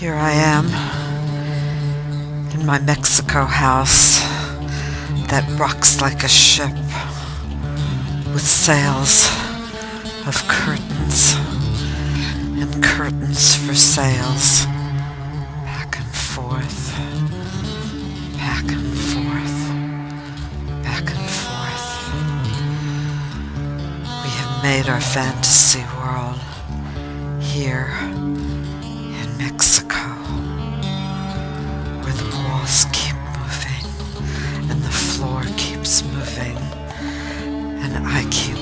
Here I am in my Mexico house that rocks like a ship with sails of curtains and curtains for sails back and forth, back and forth, back and forth. We have made our fantasy world here walls keep moving and the floor keeps moving and I keep